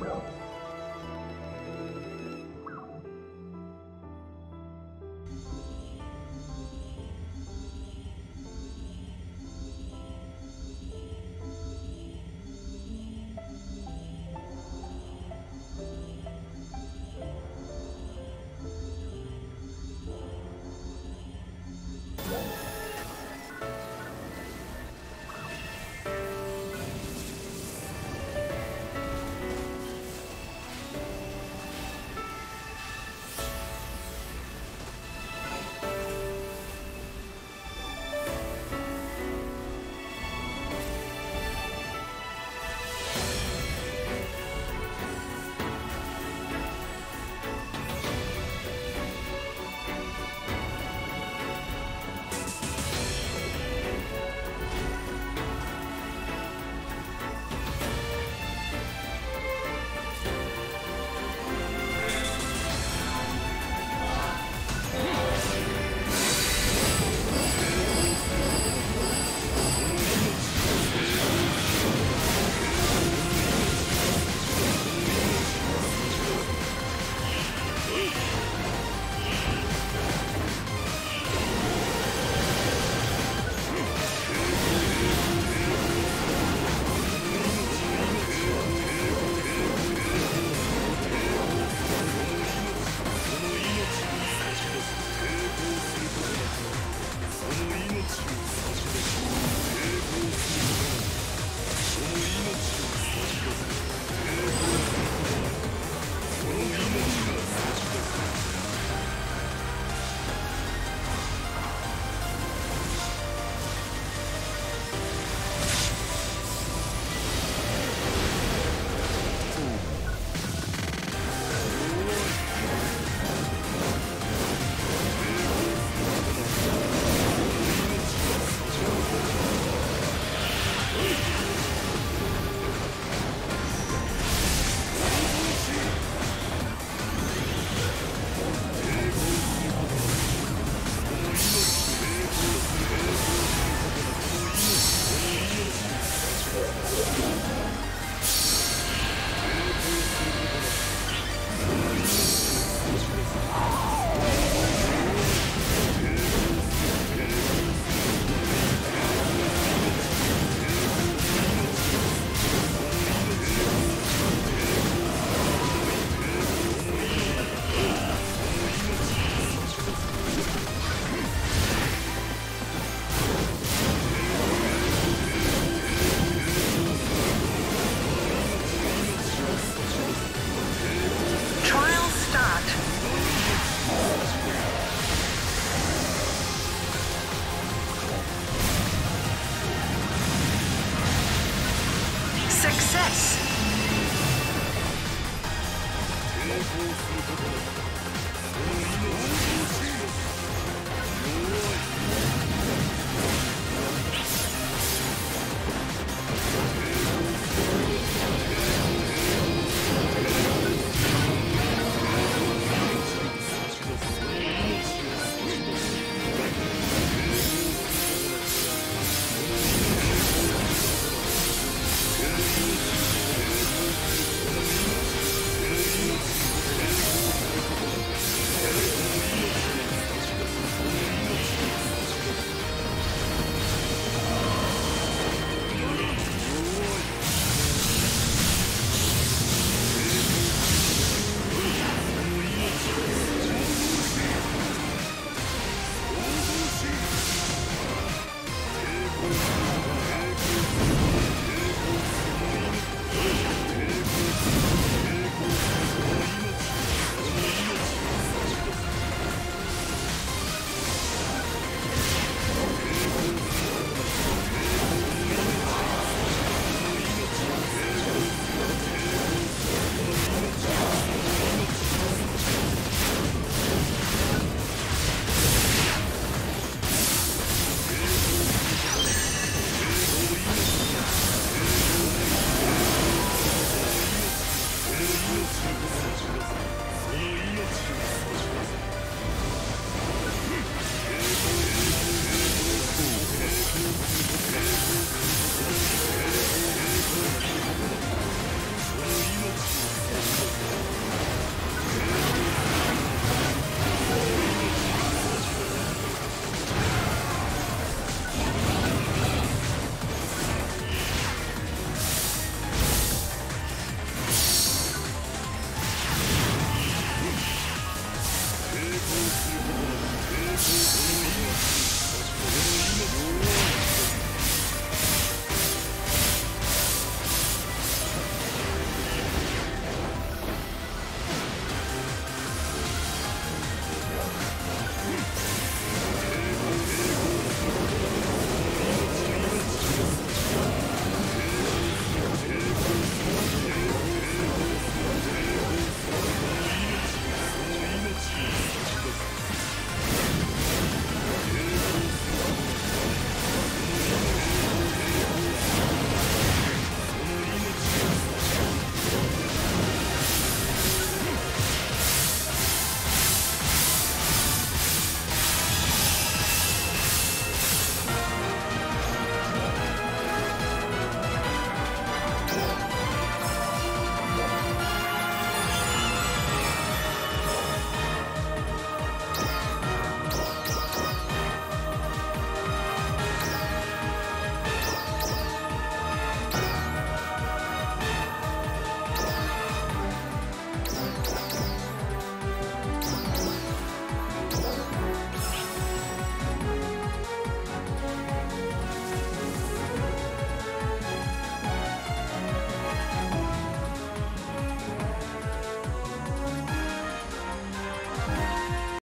Well. Trial Success. Thank you.